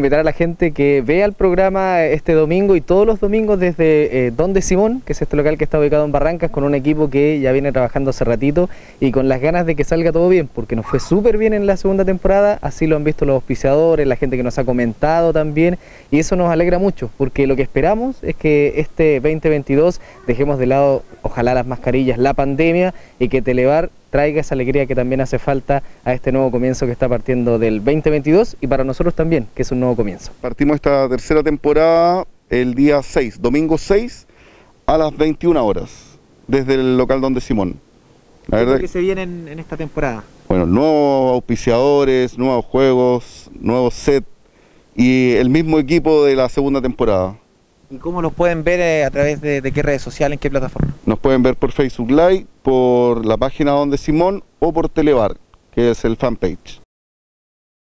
Invitar a la gente que vea el programa este domingo y todos los domingos desde eh, Donde Simón, que es este local que está ubicado en Barrancas, con un equipo que ya viene trabajando hace ratito y con las ganas de que salga todo bien, porque nos fue súper bien en la segunda temporada, así lo han visto los auspiciadores, la gente que nos ha comentado también, y eso nos alegra mucho, porque lo que esperamos es que este 2022 dejemos de lado, ojalá las mascarillas, la pandemia, y que Televar traiga esa alegría que también hace falta a este nuevo comienzo que está partiendo del 2022 y para nosotros también, que es un nuevo comienzo. Partimos esta tercera temporada el día 6, domingo 6 a las 21 horas, desde el local donde Simón. La verdad ¿Qué que se viene en, en, esta temporada? Bueno, nuevos auspiciadores, nuevos juegos, nuevos sets y el mismo equipo de la segunda temporada. ¿Y cómo los pueden ver eh, a través de, qué redes sociales, en qué plataforma? Nos pueden ver por Facebook Live, por la página donde Simón o por Televar, que es el fanpage.